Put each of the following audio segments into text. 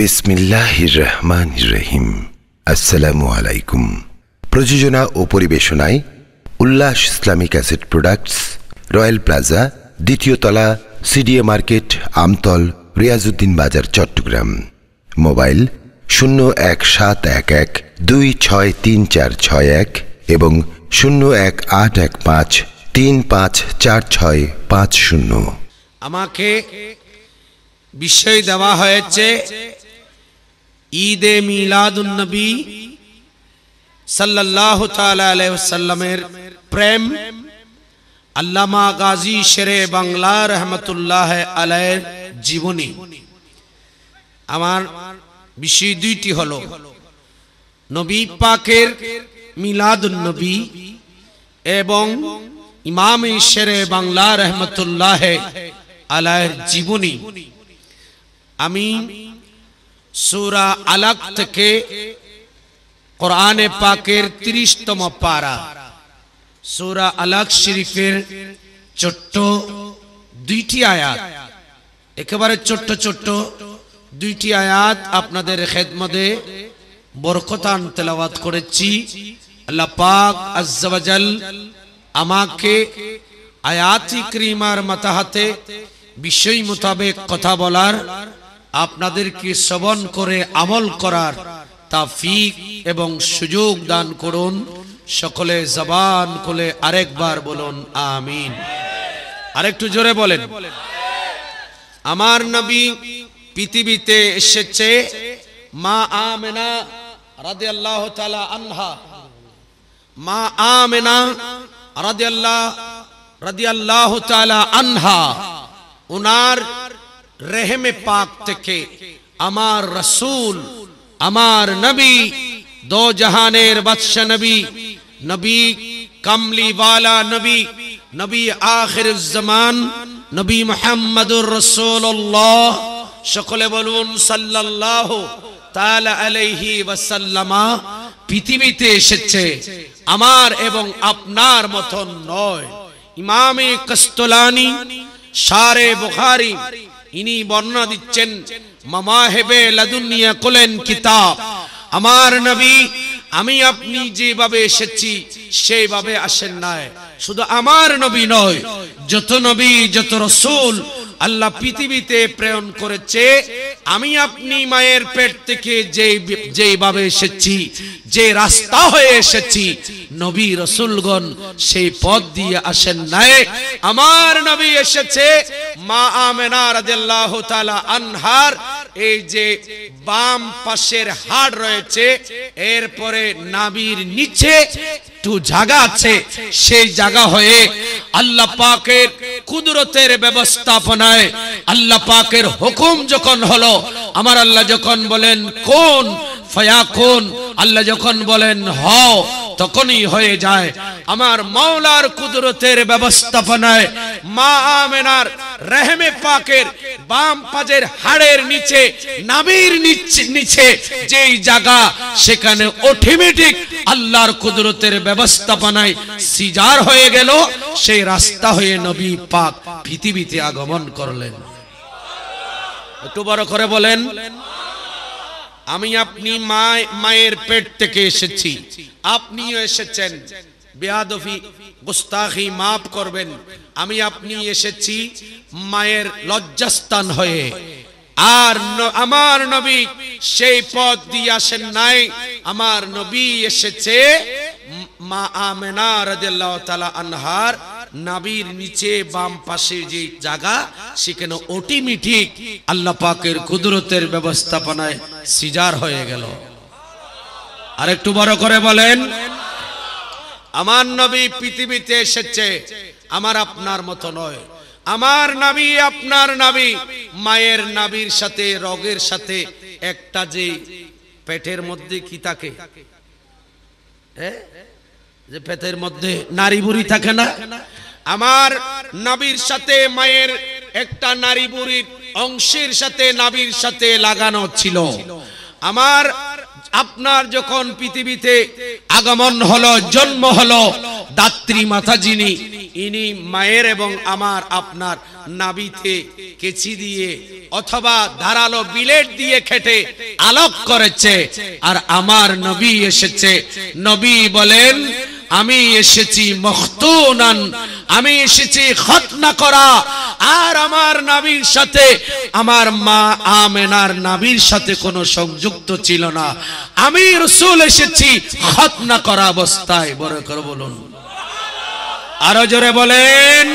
বিসমিল্লাহির রহমান রহিম আসসালামু আলাইকুম। প্রযোজনা ও পরিবেশনায় Ullash Islamic asset products, Royal Plaza, দ্বিতীয় তলা, সিডিএ মার্কেট, আমতল, রিয়াজউদ্দিন বাজার, চট্টগ্রাম। মোবাইল শূন্য এক সাত এক এক দুই ছয় তিন চার ছয় এক এবং শূন্য এক আট এক পাঁচ তিন পাঁচ চার ছয় পাঁচ শূন্য। আমাকে বিষয় দেওয়া হয়েছে ঈদে মিলাদুন্নবী সাল্লাহ সাল্লামের প্রেম আল্লামা গাজী শেরে বাংলা রহমতুল্লাহ আলাইয়ের জীবনী। আমার বিষয় দুইটি হলো, নবী পাকের মিলাদুন্নবী এবং ইমাম শেরে বাংলা রহমতুল্লাহ আলাইয়ের জীবনী। আমি সুরা আলাক থেকে কোরআনে পাকের তিরিশতম পারা। সুরা আলাক শরীফের ছোট্ট দুইটি আয়াত। একেবারে ছোট্ট ছোট্ট দুইটি আয়াত আপনাদের খেদমদে বরকতান তেলাওয়াত করেছি। আল্লাহ পাক আমাকে আয়াতি ক্রিমার মাতাহাতে বিষয় মোতাবেক কথা বলার আপনাদেরকে শ্রবণ করে আমল করার তাফিক এবং সুযোগ দান করুন। সকলে জবান খুলে আরেকবার বলুন, আমিন। আরেকটু জোরে বলেন। আমার নবী পৃথিবীতে এসেছে মা আমেনা রাদিয়াল্লাহু তাআলা আনহা। মা আমেনা রাদিয়াল্লাহ রাদিয়াল্লাহু তাআলা আনহা। উনার রেহেমে পাক থেকে আমার রসুল, আমার নবী দো জাহানের বাদশা নবী নবী কামলি ওয়ালা নবী নবী আখির জামান নবী মুহাম্মদুর রাসূলুল্লাহ, সকলে বলুন সাল্লাল্লাহু তাআলা আলাইহি ওয়াসাল্লামা পৃথিবীতে এসেছে, আমার এবং আপনার মতন নয়। ইমামে কস্তলানি, সারে বুখারী ইনি বর্ণনা দিচ্ছেন, মামাহেবে লাদুনিয়া কোলেন কিতাব। আমার নবী, আমি আপনি যেভাবে এসেছি, সেইভাবে আসেন নাই। শুধু আমার নবী নয়, যত নবী, যত রসুল আল্লাহ পৃথিবীতে প্রেরণ করেছে, আমি আপনি মায়ের পেট থেকে যে যেভাবে এসেছি, যে রাস্তা হয়ে এসেছি, নবী রসুলগণ সেই পথ দিয়ে আসেন নাই। আমার নবী এসেছে, মা আমেনা রাদিয়াল্লাহু আনহার, এই যে বাম পাশের হাড় রয়েছে, এরপরে নাবির নিচে একটু জায়গা আছে, সেই জায়গা হয়ে আল্লাহ পাকের কুদরতের ব্যবস্থাপনায় আল্লাহ পাকের হুকুম যখন হলো, আমার আল্লাহ যখন বলেন, কোন? ফয়াকুন আল্লাহ যখন বলেন, হও। তখনই হয়ে যায়। আমার মাওলার কুদরতের ব্যবস্থাপনায় মা আমেনার রেহমে পাকের বাম পাজের হাড়ের নিচে নাবির নিচে যেই জায়গা, সেখানে অটোমেটিক আল্লাহর কুদরতের ব্যবস্থাপনায় সিজার হয়ে গেল। সেই রাস্তা হয়ে নবী পাক পৃথিবীতে আগমন করলেন। একটু বড় করে বলেন আমি আপনি মায়ের পেট থেকে এসেছি। আপনিও এসেছেন। বেয়াদফি গুস্তাখি মাফ করবেন। আমি আপনি এসেছি মায়ের লজ্জাস্থান হয়ে। আর আমার নবী সেই পথ দিয়ে আসেন নাই। আমার নবী এসেছে মা আমেনা রাদিয়াল্লাহু তাআলা আনহার নাবির নিচে বাম পাশে যে জায়গা, সেখানে অটোমেটিক আল্লাহ পাকের কুদরতের ব্যবস্থাপনায় সিজার হয়ে গেল। আর একটু বড় করে বলেন, আমার নবী পৃথিবীতে এসেছে, আমার আপনার মতো নয়। আমার নাবি, আপনার নাবি, মায়ের নাবির সাথে, রগের সাথে, একটা যে পেটের মধ্যে কি থাকে? যে পেটের মধ্যে নারী বুড়ি থাকে না? আমার নাবির সাথে, মায়ের একটা নারী বুড়ির অংশের সাথে, নাবির সাথে লাগানো ছিল। আমার, আপনার যখন পৃথিবীতে আগমন হলো, জন্ম হলো দাত্রী মাথা যিনি ইনি মায়ের এবং আমার আপনার নাবিতে কেচি দিয়ে অথবা ধারালো বিলেট দিয়ে খেটে আলোক করেছে আর আমার নবী এসেছে। নবী বলেন, আমি এসেছি মখতুনান, আমি এসেছি খতনা করা আর আমার নাবির সাথে, আমার মা আমেনার নাবির সাথে কোনো সংযুক্ত ছিল না। আমি রসুল এসেছি খতনা করা অবস্থায়। বড় করে বলুন। আরও জোরে বলেন।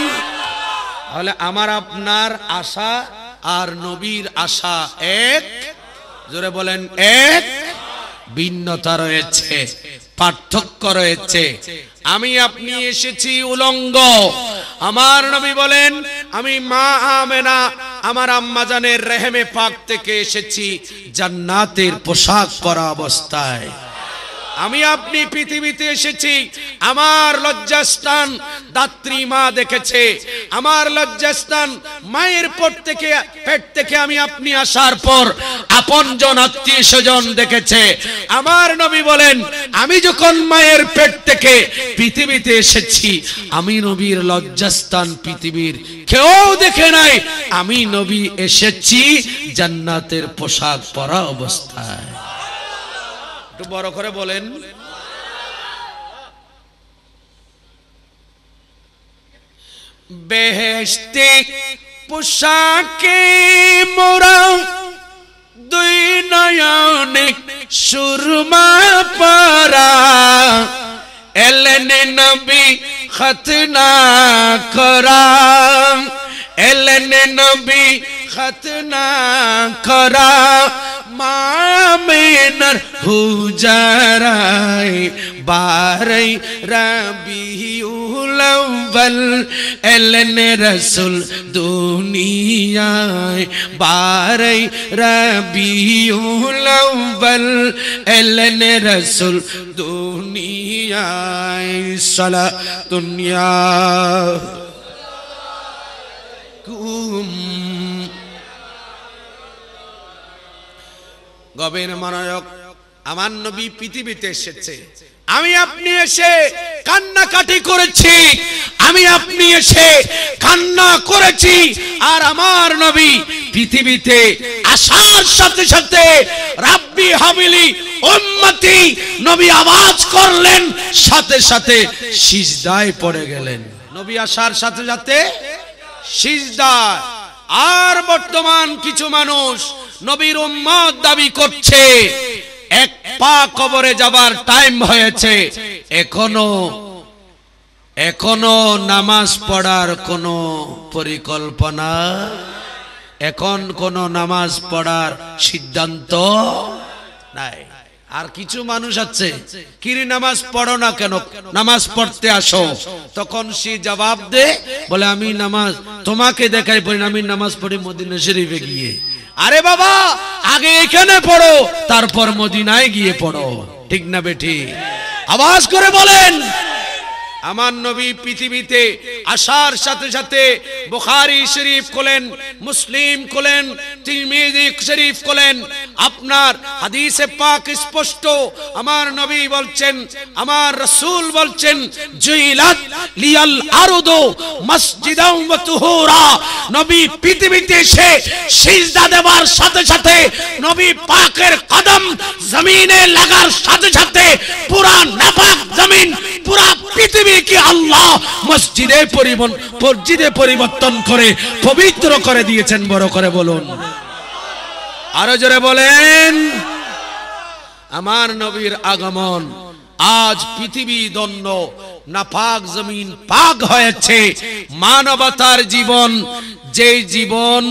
তাহলে আমার আপনার আশা আর নবীর আশা এক। জোরে বলেন, এক। ভিন্নতা রয়েছে, পার্থক্য রয়েছে। আমি আপনি এসেছি উলঙ্গ। আমার নবী বলেন, আমি মা আমেনা, আমার আম্মাজানের রেহেমে পাক থেকে এসেছি জান্নাতের পোশাক পরা অবস্থায়। আমি আপনি পৃথিবীতে এসেছি, আমার লজ্জাস্থান দাত্রী মা দেখেছে, আমার লজ্জাস্থান মায়ের পর থেকে, পেট থেকে আমি আপনি আসার পর আপনজন আত্মীয় স্বজন দেখেছে। আমার নবী বলেন, আমি যখন মায়ের পেট থেকে পৃথিবীতে এসেছি, আমি নবীর লজ্জাস্থান পৃথিবীর কেউ দেখে নাই। আমি নবী এসেছি জান্নাতের পোশাক পরা অবস্থায়। একটু বড় করে বলেন। বেহেস্তে পোশাকে মোরা দুই নয়নে সুরমা পারা। এলেন নবী খতনা করা। এলেন নবী খতনা করা। মামেনার হুজারাই বারাই রাবিউল আউয়াল, এলেন রাসূল দুনিয়ায়। বারাই রাবিউল আউয়াল, এলেন রাসূল দুনিয়ায়। সালা দুনিয়া কুম গবের মনায়ক আমার নবী পৃথিবীতে এসেছে। আমি আপনি এসে কান্নাকাটি করেছি। আমি আপনি এসে কান্না করেছি। আর আমার নবী পৃথিবীতে আসার সাথে সাথে রাব্বি হাবিলি উম্মতি নবী আওয়াজ করলেন, সাথে সাথে সিজদায় পড়ে গেলেন। নবী আসার সাথে সাথে সিজদায়। আর বর্তমান কিছু মানুষ নবীর উম্মত দাবি করছে। এক পা কবরে যাবার টাইম হয়েছে। এখনও এখনও নামাজ পড়ার কোনো পরিকল্পনা? এখন কোনো নামাজ পড়ার সিদ্ধান্ত নাই। আর কিছু মানুষ আছে, কিরি নামাজ পড়ো না কেন? নামাজ পড়তে আসো। তখন সে জবাব দে, বলে, আমি নামাজ তোমাকে দেখাই পড়ি আমি নামাজ পড়ি মদিনা শরীফে গিয়ে। আরে বাবা, আগে এখানে পড়ো, তারপর মদিনায় গিয়ে পড়ো। ঠিক না বেঠি? আওয়াজ করে বলেন আমার নবী পৃথিবীতে আসার সাথে সাথে বুখারী শরীফ খোলেন, মুসলিম খোলেন, তিরমিজি শরীফ খোলেন। আপনার হাদিসে পাক স্পষ্ট। আমার নবী বলছেন, আমার রাসূল বলছেন, জুইলাত লিয়াল আরদু মসজিদাও ওয়া তুহুরা। নবী পৃথিবীতে এসে সিজদা দেওয়ার সাথে সাথে নবী পাকের কদম জমিনে লাগার সাথে সাথে পুরা নাপাক জমিন, পুরা পৃথিবীকে আল্লাহ মসজিদে মসজিদে পরিবর্তন করে, পবিত্র করে দিয়েছেন, বড় করে বলুন। আরও জোরে বলেন, আমার নবীর আগমন আজ পৃথিবী দণ্ড নাপাক জমিন পাক হয়েছে। মানবতার জীবন, যেই জীবন,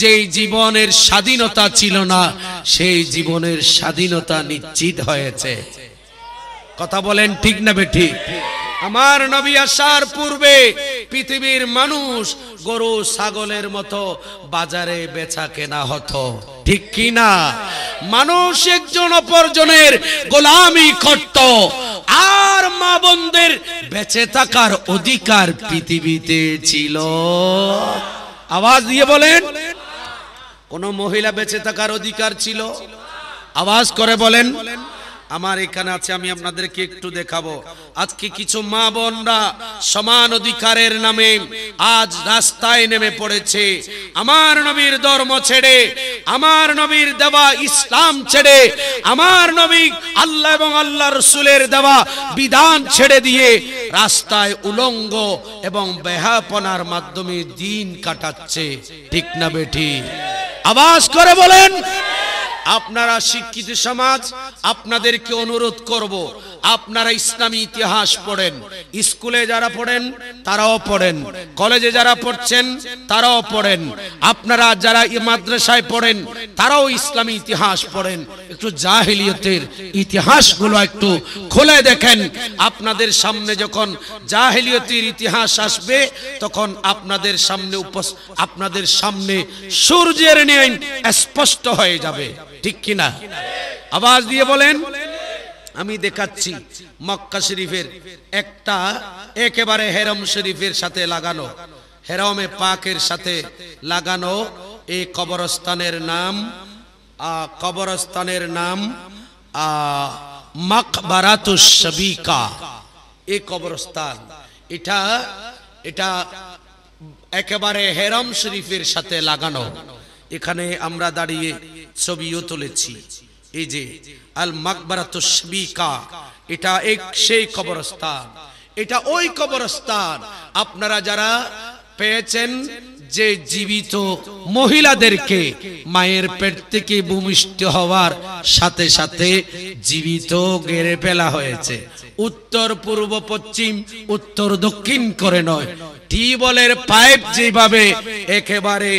যেই জীবনের স্বাধীনতা ছিল না, সেই জীবনের স্বাধীনতা নিশ্চিত হয়েছে। কথা বলেন ঠিক না বেঠিক আমার নবী আসার পূর্বে পৃথিবীর মানুষ গরু ছাগলের মতো বাজারে বেচা কেনা হতো। ঠিক কি না? মানুষ একজন অপরজনের গোলামি করত আর মা বোনদের বেঁচে থাকার অধিকার পৃথিবীতে ছিল। আওয়াজ দিয়ে বলেন, কোন মহিলা বেঁচে থাকার অধিকার ছিল? আওয়াজ করে বলেন আমার এখানে আছে, আমি আপনাদেরকে একটু দেখাবো। আজকে কিছু মা বোনরা সমান অধিকারের নামে আজ রাস্তায় নেমে পড়েছে। আমার নবীর ধর্ম ছেড়ে, আমার নবীর দেওয়া ইসলাম ছেড়ে, আমার নবী আল্লাহ এবং আল্লাহ রসুলের দেওয়া বিধান ছেড়ে দিয়ে রাস্তায় উলঙ্গ এবং বেহাপনার মাধ্যমে দিন কাটাচ্ছে। ঠিক না বেঠি? আওয়াজ করে বলেন আপনারা শিক্ষিত সমাজ, আপনাদেরকে অনুরোধ করব, আপনারা ইসলামী ইতিহাস পড়েন। স্কুলে যারা পড়েন, তারাও পড়েন। কলেজে যারা পড়ছেন, তারাও পড়েন। আপনারা যারা মাদ্রাসায় পড়েন, তারাও ইসলামী ইতিহাস পড়েন। একটু জাহিলিয়তের ইতিহাসগুলো একটু খুলে দেখেন। আপনাদের সামনে যখন জাহিলিয়তের ইতিহাস আসবে, তখন আপনাদের সামনে আপনাদের সামনে সূর্যের নিয়ম স্পষ্ট হয়ে যাবে। ঠিক কিনা? আওয়াজ দিয়ে বলেন, আমি দেখাচ্ছি মক্কা শরীফের একটা একেবারে হেরম শরীফের সাথে লাগানো, হেরমে পাকের সাথে লাগানো এই কবরস্থানের নাম কবরস্থানের নাম মকবরাতুস সবিকা এই কবরস্থান, এটা এটা একেবারে হেরম শরীফের সাথে লাগানো। এখানে আমরা দাঁড়িয়ে ছবিও তুলেছি। এই যে, আল মাকবারাতুসবিকা এটা এক সেই কবরস্থান। এটা ওই কবরস্থান। আপনারা যারা পেয়েছেন যে জীবিত মহিলাদেরকে মায়ের পেট থেকে ভূমিষ্ঠ হওয়ার সাথে সাথে জীবিত গেড়ে ফেলা হয়েছে। উত্তর পূর্ব পশ্চিম, উত্তর দক্ষিণ করে নয়। টিউবওয়েলের পাইপ যেভাবে একেবারে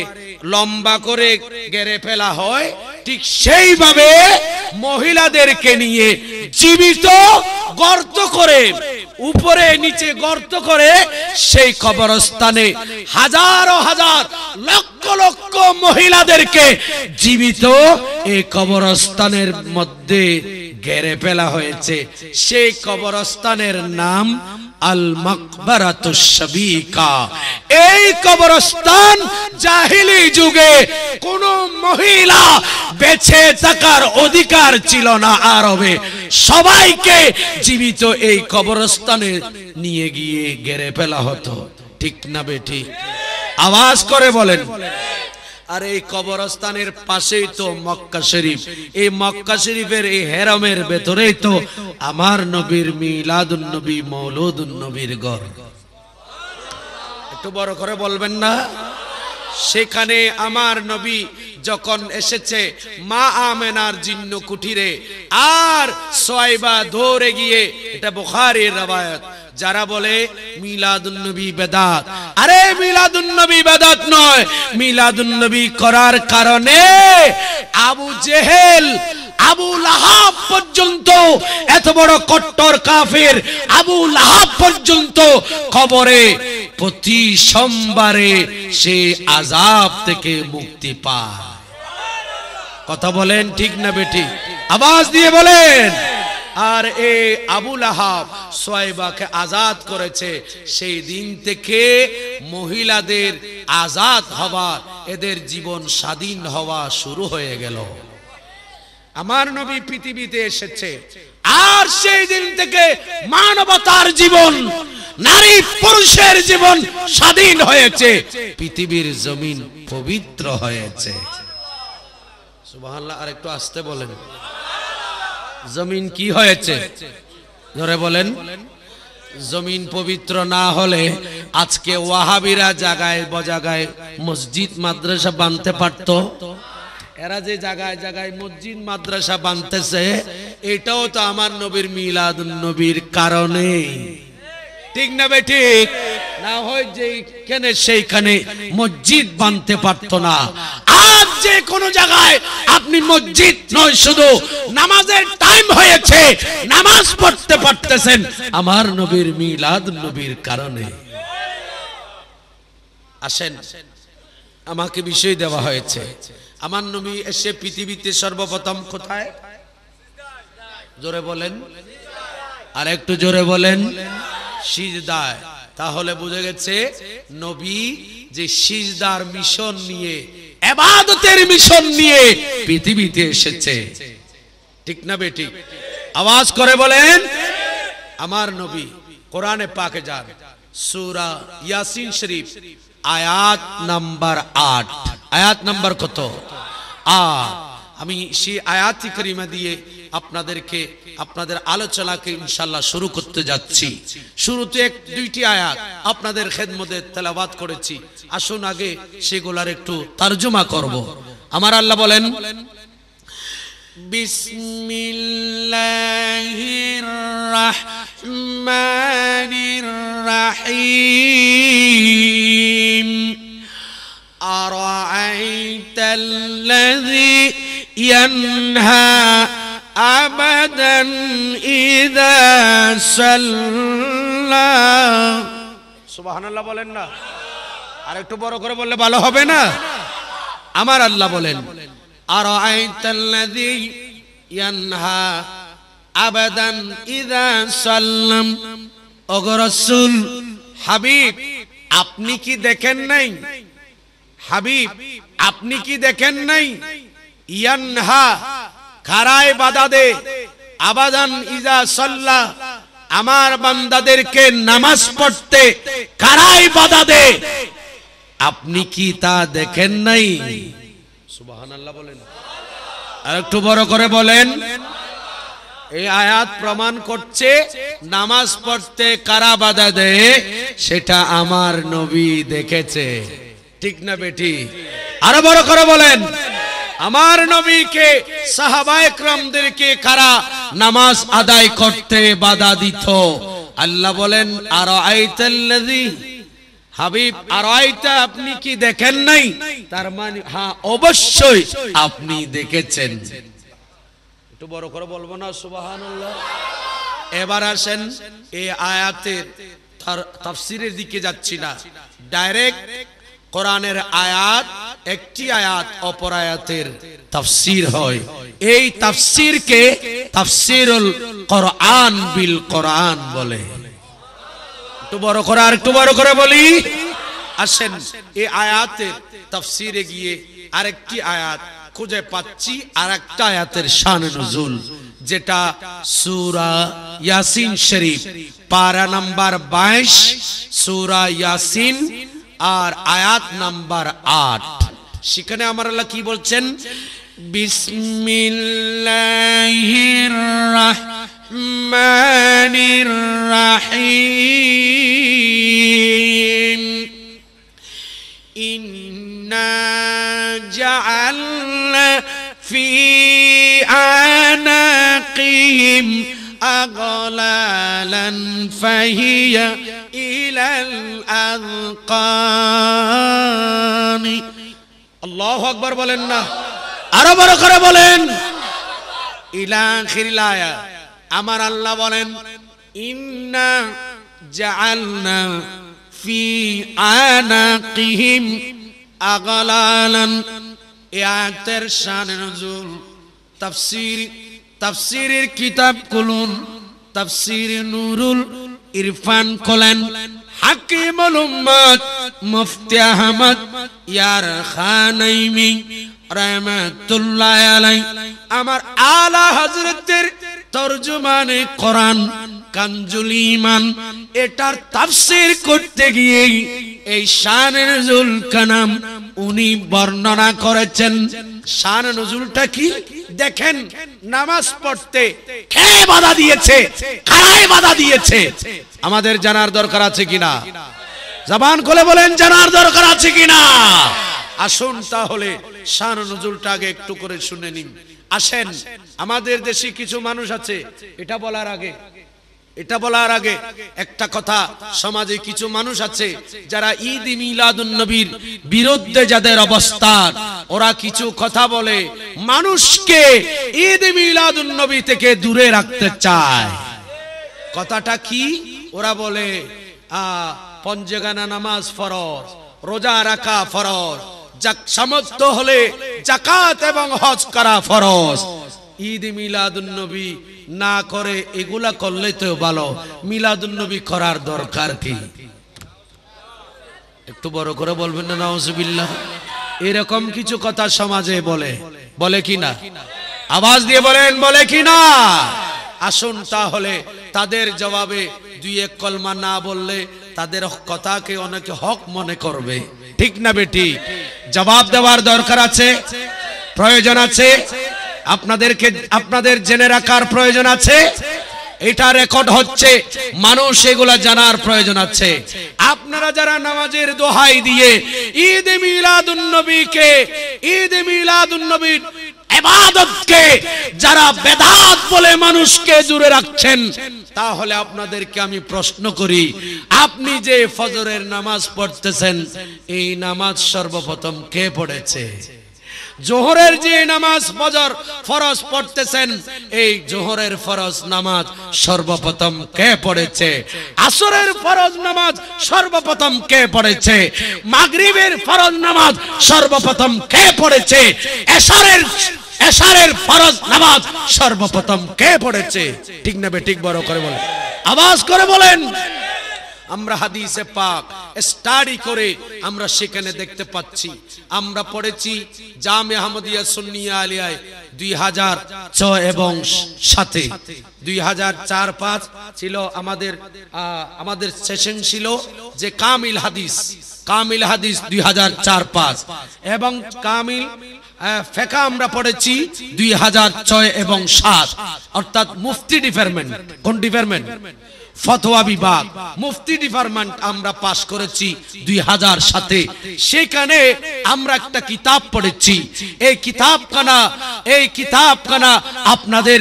লম্বা করে গেড়ে ফেলা হয়, ঠিক সেইভাবে মহিলাদেরকে নিয়ে জীবিত গর্ত করে, উপরে নিচে গর্ত করে সেই কবরস্থানে হাজারো হাজার লক্ষ লক্ষ মহিলাদেরকে জীবিত এই কবরস্থানের মধ্যে ঘেরে ফেলা হয়েছে। সেই কবরস্থানের নাম আল মকবরাতুসবিকা এই কবরস্থান জাহিলি যুগে কোন মহিলা বেঁচে থাকার অধিকার ছিল না আরবে। সবাইকে জীবিত এই কবরস্থানে নিয়ে গিয়ে গেড়ে ফেলা হতো। ঠিক না বেঠি আওয়াজ করে বলেন। আর এই কবরস্থানের পাশেই তো মক্কা শরীফ। এই মক্কা শরীফের এই হেরামের ভেতরেই তো আমার নবীর মিলাদুন নবী, মৌলুদুন নবীর ঘর। একটু বড় করে বলবেন না? সেখানে আমার নবী যখন এসেছে, মা আমেনার জিন্ন কুঠিরে আর সোয়াইবা ধরে গিয়ে, এটা বোখারের রবায়ত, যারা বলে মিলাদুন্নবী বেদাত। আরে মিলাদুন্নবী বেদাত নয় মিলাদুন্নবী করার কারণে আবু জেহেল এত বড় কট্টর কাফের আবু লাহাব পর্যন্ত কবরে প্রতি সে থেকে মুক্তি পায়। কথা বলেন ঠিক না বেটি? আওয়াজ দিয়ে বলেন। আর এ আবুল আহাব সোয়াইবাকে আজাদ করেছে, সেই দিন থেকে মহিলাদের আজাদ হওয়া এদের জীবন স্বাধীন হওয়া শুরু হয়ে গেল। আমার নবী পৃথিবীতে এসেছে। আর সেই দিন থেকে মানবতার জীবন, নারী পুরুষের জীবন স্বাধীন হয়েছে। পৃথিবীর জমিন পবিত্র হয়েছে। আর একটু আসতে বলেন। জমিন কি হয়েছে? ধরে বলেন। জমিন পবিত্র না হলে আজকে ওয়াহাবিরা জায়গায় বজাগায় মসজিদ, মাদ্রাসা বানতে পারতো? এরা যে জায়গায় জায়গায় মসজিদ, মাদ্রাসা বানতেছে, এটাও তো আমার নবীর মিলাদ নবীর কারণে। ঠিক না ঠিক? না হয় যেখানে সেইখানে মসজিদ বানতে পারতো না। আজ যে কোনো জায়গায় আপনি মসজিদ নয়, শুধু নামাজের টাইম হয়েছে, নামাজ পড়তে পারতেছেন আমার নবীর মিলাদ নবীর কারণে। আসেন, আমাকে বিষয় দেওয়া হয়েছে। আমার নবী এসে পৃথিবীতে সর্বপ্রথম কোথায়? জোরে বলেন। আর একটু জোরে বলেন। সিজদায়। তাহলে বুঝে গেছে নবী যে সিজদার মিশন নিয়ে, এবাদতের মিশন নিয়ে পৃথিবীতে এসেছে। ঠিক না বেটি? আওয়াজ করে বলেন। আমার নবী কোরআনে পাকে যান। সূরা ইয়াসিন শরীফ। আয়াত নাম্বার আট। আয়াত নাম্বার কত? আট আমি সেই আয়াতি করিমা দিয়ে আপনাদেরকে, আপনাদের আলোচনাকে ইনশাল্লাহ শুরু করতে যাচ্ছি। শুরুতে এক, দুইটি আয়াত আপনাদের খেদমতে তেলাবাদ করেছি। আসুন আগে সেগুলার একটু তার্জমা করব। আমার আল্লাহ বলেন, বিসমিল্লাহির রাহমানির রাহিম। أرأيت الذي ينهى أبدا إذا صلى সুবহান আল্লাহ বলেন না আর একটু বড় করে বললে ভালো হবে না আমার আল্লাহ বলেন أرأيت الذي ينهى أبدا إذا سلم অগরসুল হাবিব আপনি কি দেখেন নাই? হাবিব, আপনি কি দেখেন নাই? ইয়ানহা খারায় বাধা দে আবাদান ইজা সাল্লা, আমার বান্দাদেরকে নামাজ পড়তে কারাই বাধা দে আপনি কি তা দেখেন নাই? সুবহানাল্লাহ বলেন। আর একটু বড় করে বলেন। এই আয়াত প্রমাণ করছে নামাজ পড়তে কারা বাধা দেয়? সেটা আমার নবী দেখেছে। ঠিক না বেটি? আরও বড় করে বলেন, আমার নবীকে সাহাবায়করামদেরকে কারা নামাজ আদায় করতে বাধা দিত? আল্লাহ বলেন আর আইতাল্লাযী হাবিব আড়াইটা আপনি কি দেখেন নাই? তার মানে হ্যাঁ অবশ্যই আপনি দেখেছেন। একটু বড় করে বলব না, সুবহানাল্লাহ। এবার আসেন এই আয়াতের তাফসিরের দিকে যাচ্ছি না। ডাইরেক্ট কোরআনের আয়াত একটি আয়াত, অপর আয়াতের তাফসির হয়। এই তাফসিরকে তাফসিরুল কোরআন বিল কোরআন বলে। একটু বড় করে, আর একটু বড় করে বলি। আসেন এই আয়াতের তাফসিরে গিয়ে আরেকটি আয়াত খুঁজে পাচ্ছি আর একটা আয়াতের শান নজুল, যেটা সূরা ইয়াসিন শরীফ, পারা নাম্বার 22 সূরা ইয়াসিন আর আয়াত নাম্বার 8 সেখানে আমার আল্লাহ কি বলছেন? বিসমিল্লাহির রাহমানির রাহিম। إنا جعلنا في أعناقهم أغلالا فهي إلى الأذقان الله أكبر বলেন না আরো বড় করে বলেন ইলা খিরিলায়া আমার আল্লাহ বলেন ইন্না জাআলনা ফি আনাকিহিম আগলালান। এই আয়াতের শানে নজুল তাফসীর তাফসীরের কিতাব খুলুন। তাফসীর নূরুল ইরফান খোলেন। হাকিমুল উম্মত মুফতি আহমদ ইয়ার খানাইমি রহমাতুল্লাহ আলাই আমার আলা হযরতের তরজমানে কোরআন কানজুল ইমান এটার তাফসীর করতে গিয়ে এই শান নজুল কানাম উনি বর্ণনা করেছেন। শান নজুলটা কি? দেখেন, নামাজ পড়তে কে বাধা দিয়েছে? কারাই বাধা দিয়েছে? আমাদের জানার দরকার আছে কিনা জবান খুলে বলেন, জানার দরকার আছে কিনা আসুন তাহলে শান নজুলটা আগে একটু করে শুনে নিন। আসেন, আমাদের দেশে কিছু মানুষ আছে, এটা বলার আগে। এটা বলার আগে একটা কথা, সমাজে কিছু মানুষ আছে যারা ঈদ মিলাদুন নবীর বিরুদ্ধে যাদের অবস্থান ওরা কিছু কথা বলে, মানুষকে ঈদ মিলাদুন নবী থেকে দূরে রাখতে চায়। কথাটা কি? ওরা বলে পঞ্জগানা নামাজ ফরজ, রোজা রাখা ফরজ সামর্থ্য হলে জাকাত এবং হজ করা ফরজ। ঈদ মিলাদুন্নবী না করে, এগুলা করলে তো ভালো। মিলাদুন্নবী করার দরকার কি? একটু বড় করে বলবেন না, নাউজুবিল্লাহ। এরকম কিছু কথা সমাজে বলে। বলে কি না? আওয়াজ দিয়ে বলেন, বলে কি না? আসুন তাহলে তাদের জবাবে দুই এক কলমা না বললে তাদের কথাকে অনেকে হক মনে করবে। ঠিক না বেটি? জবাব দেওয়ার দরকার আছে? প্রয়োজন আছে? আপনাদেরকে, আপনাদের জেনে রাখার প্রয়োজন আছে? এটা রেকর্ড হচ্ছে। মানুষ এগুলা জানার প্রয়োজন আছে। আপনারা যারা নামাজের দোহাই দিয়ে ঈদ মিলাদুন নবীকে, ঈদ মিলাদুন নবীর এবাদতকে যারা বেদাত বলে মানুষকে দূরে রাখছেন, তাহলে আপনাদেরকে আমি প্রশ্ন করি, আপনি যে ফজরের নামাজ পড়তেছেন, এই নামাজ সর্বপ্রথম কে পড়েছে? জোহরের যে নামাজ ফজর ফরজ পড়তেছেন, এই জোহরের ফরজ নামাজ সর্বপ্রথম কে পড়েছে? আসরের ফরজ নামাজ সর্বপ্রথম কে পড়েছে? মাগরিবের ফরজ নামাজ সর্বপ্রথম কে পড়েছে? এশারের এশারের ফরজ নামাজ সর্বপ্রথম কে পড়েছে? ঠিক না বে, ঠিক বড় করে বলেন। আওয়াজ করে বলেন। আমরা হাদিসে পাক স্টাডি করে আমরা সেখানে দেখতে পাচ্ছি। আমরা পড়েছি জামে আহমদিয়া সুন্নিয়া আলিয়ায় দুই হাজার ছয় এবং সাথে দুই হাজার চার পাঁচ ছিল আমাদের আমাদের সেশন ছিল যে কামিল হাদিস। কামিল হাদিস দুই হাজার চার পাঁচ। এবং কামিল ফেকা আমরা পড়েছি দুই হাজার ছয় এবং সাত। অর্থাৎ মুফতি ডিপার্টমেন্ট। কোন ডিপার্টমেন্ট? ফতোয়া বিভাগ, মুফতি ডিপার্টমেন্ট আমরা পাশ করেছি দুই হাজার সাথে সেখানে আমরা একটা কিতাব পড়েছি। এই কিতাবখানা এই কিতাবখানা আপনাদের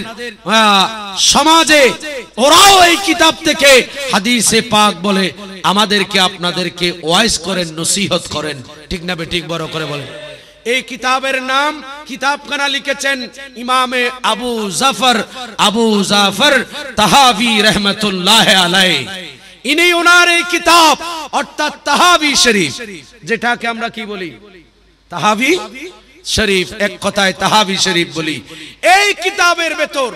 সমাজে, ওরাও এই কিতাব থেকে হাদিসে পাক বলে আমাদেরকে আপনাদেরকে ওয়াইস করেন, নসিহত করেন। ঠিক না বে, ঠিক বড় করে বলেন এই কিতাবের নাম কিতাবখানা লিখেছেন ইমামে আবু জাফর আবু জাফর তাহাবি রহমতুল্লাহ আলাই ইনি ওনার এই কিতাব, অর্থাৎ তাহাবি শরীফ, যেটাকে আমরা কি বলি? তাহাবি শরীফ, এক কথায় তাহাবি শরীফ বলি। এই কিতাবের ভেতর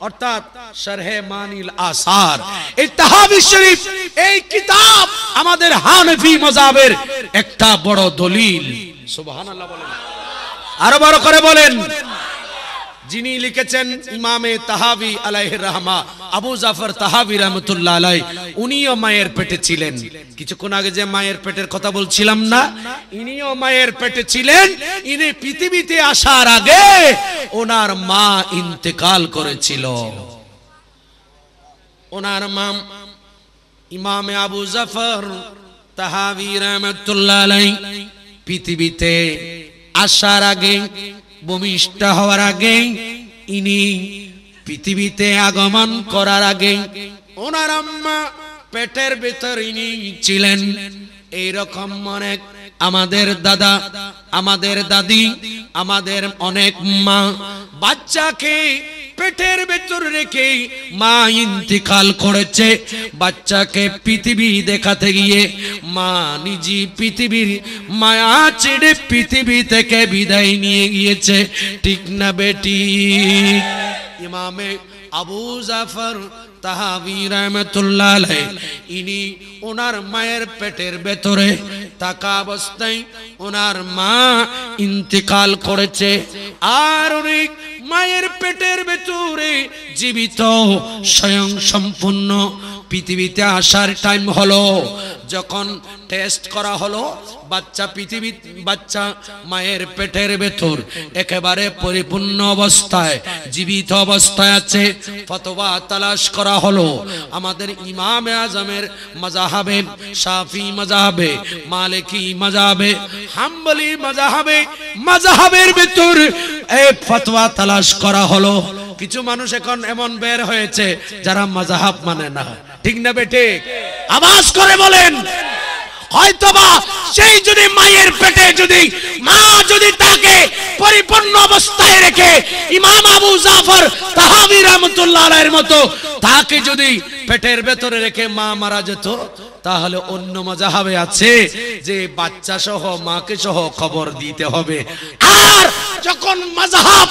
অর্থাৎ শরহে মানিল আসার। এই তাহাবি শরীফ, এই কিতাব আমাদের হানফি মজাবের একটা বড় দলিল। সুবহানাল্লাহ বলেন। আরও বড় করে বলেন। যিনি লিখেছেন ইমামে তাহাবি আলাইহ রহমা, আবু জাফর তাহাবি রহমতুল্লাহ আলাই উনিও মায়ের পেটে ছিলেন। কিছুক্ষণ আগে যে মায়ের পেটের কথা বলছিলাম না, ইনিও মায়ের পেটে ছিলেন, ইনি পৃথিবীতে আসার আগে ওনার মা ইন্তেকাল করেছিল। ওনার মা ইমামে আবু জাফর তাহাবি রহমতুল্লাহ আলাই পৃথিবীতে আসার আগে ভূমিষ্ঠ হওয়ার আগে, ইনি পৃথিবীতে আগমন করার আগে ওনার আম্মা পেটের ভেতর ইনি ছিলেন। এইরকম অনেক আমাদের দাদা, আমাদের দাদি, আমাদের অনেক মা বাচ্চাকে পেটের ভেতর রেখে মা ইন্তিকাল করেছে। বাচ্চাকে পৃথিবী দেখাতে গিয়ে মা নিজে পৃথিবীর মায়া ছেড়ে পৃথিবী থেকে বিদায় নিয়ে গিয়েছে। ঠিক না বেটি? ইমামে আবু জাফর ওনার মায়ের পেটের ভেতরে থাকা অবস্থায় ওনার মা ইন্তেকাল করেছে। আর অনেক মায়ের পেটের ভেতরে জীবিত স্বয়ং সম্পূর্ণ। পৃথিবীতে আসার টাইম হলো যখন টেস্ট করা হলো বাচ্চা পৃথিবী বাচ্চা মায়ের পেটের ভেতর একেবারে পরিপূর্ণ অবস্থায়, জীবিত অবস্থায় আছে। ফতোয়া তালাশ করা হলো। আমাদের ইমাম আজমের মাজাহাবে শাফি মাজাহাবে মালিকি মাজাহাবে হাম্বলি মাজাহাবে মাজাহাবের ভেতর এই ফতোয়া তালাশ করা হলো। কিছু মানুষ এখন এমন বের হয়েছে যারা মাজাহাব মানে না। ঠিক না বেটে আওয়াজ করে বলেন। হয়তোবা সেই যদি মায়ের পেটে যদি, মা যদি তাকে পরিপূর্ণ অবস্থায় রেখে ইমাম আবু জাফর তাহাবি রহমতুল্লাহ আলাইহির মতো তাকে যদি পেটের ভেতরে রেখে মা মারা যেত, তাহলে অন্য মজা হবে আছে যে বাচ্চা সহ, মাকে সহ খবর দিতে হবে। আর যখন মজাহাব,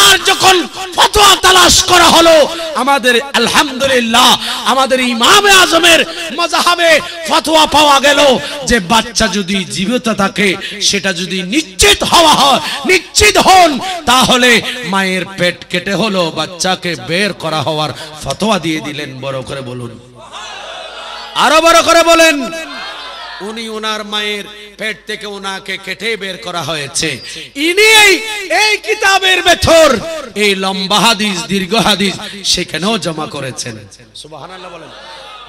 আর যখন ফতোয়া তালাশ করা হলো। আমাদের আলহামদুলিল্লাহ, আমাদের ইমামে আজমের মজাহাবে ফতোয়া পাওয়া গেল যে বাচ্চা যদি জীবিত থাকে, সেটা যদি নিশ্চিত হওয়া হয়, নিশ্চিত হন, তাহলে মায়ের পেট কেটে হলো, বাচ্চাকে বের করা হওয়ার ফতোয়া দিয়ে দিলেন। বড় করে বলুন। আরও বড় করে বলেন। উনি ওনার মায়ের পেট থেকে ওনাকে কেটে বের করা হয়েছে। ইনি এই কিতাবের ভেতর এই লম্বা হাদিস দীর্ঘ হাদিস সেখানেও জমা করেছেন। সুবহানাল্লাহ বলেন।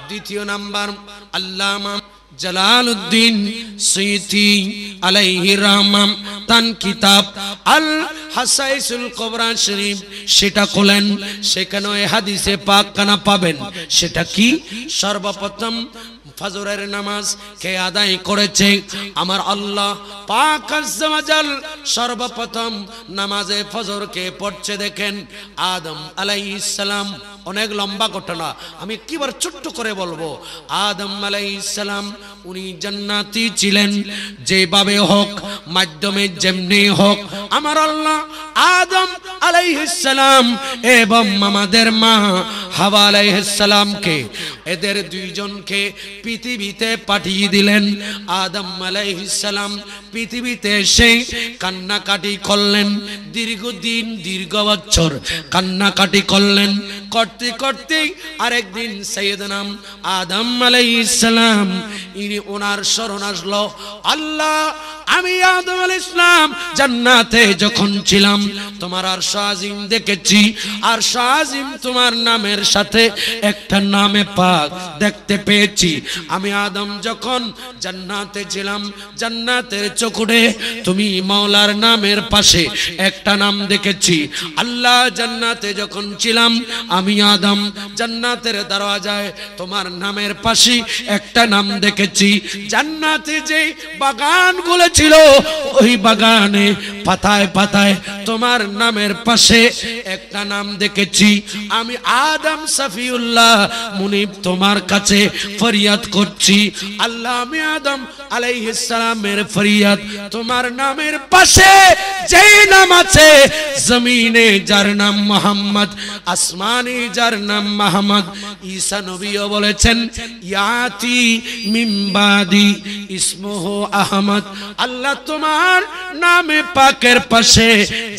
দ্বিতীয় নাম্বার আল্লামা জালালউদ্দিন সুইতি আলাইহি রাহমাম তান কিতাব আল হাসাইসুল কুবরা শরীফ সেটা খোলেন সেখানে হাদিসে পাক কানা পাবেন। সেটা কি? সর্বপ্রথম ফজরের নামাজ কে আদায় করেছে? আমার আল্লাহ পাক আজ্জাওয়াজাল সর্বপ্রথম নামাজে ফজর কে পড়ছে দেখেন। আদম আলাইহিস সালাম অনেক লম্বা ঘটনা। আমি কিবার ছোট্ট করে বলব? আদম আলাইহিস সালাম উনি জান্নাতি ছিলেন। যেভাবে হোক, মাধ্যমে যেমনি হোক, আমার আল্লাহ আদম আলাইহিস সালাম এবং আমাদের মা হাওয়া আলাইহিস সালামকে, এদের দুইজনকে পৃথিবীতে পাঠিয়ে দিলেন। আদম আলাইহিস সালাম পৃথিবীতে এসে কান্নাকাটি করলেন। দীর্ঘদিন, দীর্ঘ বছর কান্নাকাটি করলেন। করতে করতে আরেকদিন সৈয়দনাম আদম আলাইহিস সালাম ইনি ওনার স্মরণ আসলো, আল্লাহ, আমি আদম আল ইসলাম জান্নাতে যখন ছিলাম, তোমার আর শাহিম দেখেছি। আর শাহিম তোমার নামের সাথে একটা নামে পাক দেখতে পেয়েছি। আমি আদম যখন জান্নাতে ছিলাম, জান্নাতের চকুড়ে তুমি মাওলার নামের পাশে একটা নাম দেখেছি। আল্লাহ জান্নাতে যখন ছিলাম, আমি আদম জান্নাতের দরওয়াজায় তোমার নামের পাশে একটা নাম দেখেছি। জান্নাতে যে বাগানগুলো ছিল ওই বাগানে পাতায় পাতায় তোমার নামের পাশে একটা নাম দেখেছি। আমি আদম সাফিউল্লাহ মুনিব তোমার কাছে ফরিয়াদ করছি। আল্লাহ আমি আদম আলাইহিস সালামের ফরিয়াদ তোমার নামের পাশে, যেই নাম আছে জমিনে যার নাম মোহাম্মদ, আসমানে যার নাম মোহাম্মদ। ঈসা নবীও বলেছেন, ইয়াতি মিম্বাদি ইসমুহ আহমদ। আল্লাহ তোমার নামে পাকের পাশে,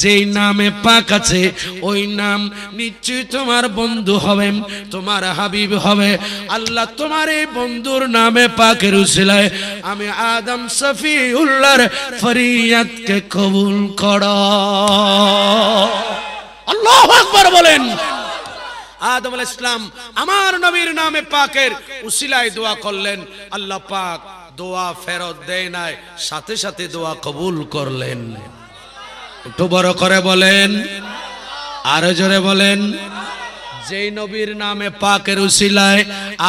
যেই নামে পাক আছে, ওই নাম নিশ্চয়ই তোমার বন্ধু হবে, তোমার হাবিব হবে। আল্লাহ তোমার এই বন্ধুর নামে পাকের উসিলায়, আমি আদম সফি উল্লার ফরিয়াদকে কবুল কর। আল্লাহ আকবার বলেন। আদম আমার নবীর নামে পাকের উসিলায় দোয়া করলেন। আল্লাহ পাক দোয়া ফেরত দেয় নাই, সাথে সাথে দোয়া কবুল করলেন। একটু বড় করে বলেন, আরও জোরে বলেন। যেই নবীর নামে পাকের উসিলায়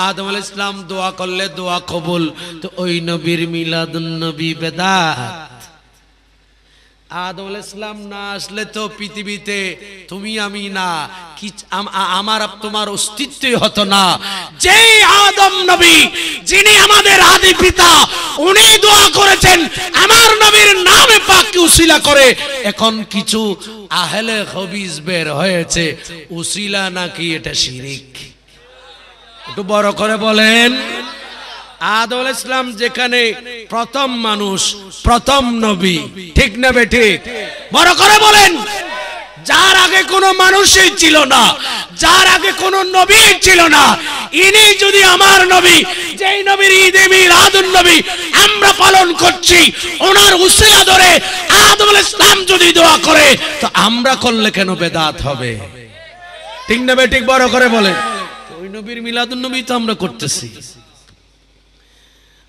আদম আলাইহিস ইসলাম দোয়া করলে দোয়া কবুল, তো ওই নবীর মিলাদ নবী বেদাত। আদম ইসলাম না আসলে তো পৃথিবীতে তুমি আমি না। কি আমার তোমার অস্তিত্বই হতো না। যেই আদম নবী, যিনি আমাদের আদি পিতা, উনি দোয়া করেছেন, আমার নবীর নামে পাককে উসিলা করে। এখন কিছু আহলে হবিজ বের হয়েছে। উসিলা নাকি এটা শিরিক? একটু বড় করে বলেন। আলাইহিস ইসলাম যেখানে প্রথম মানুষ, প্রথম নবী। ঠিক না ঠিক? বড় করে বলেন, যার আগে কোনো মানুষই ছিল না, যার আগে কোনো নবী ছিল না, ইনি যদি আমার নবী, যেই নবীর ঈদে মিলাদুন নবী, আমরা পালন করছি, ওনার উসিলা ধরে আদম আলাইহিস ইসলাম যদি দোয়া করে, তো আমরা করলে কেন বেদাত হবে? ঠিক না বে ঠিক? বড় করে বলেন, ওই নবীর মিলাদুন নবী তো আমরা করতেছি।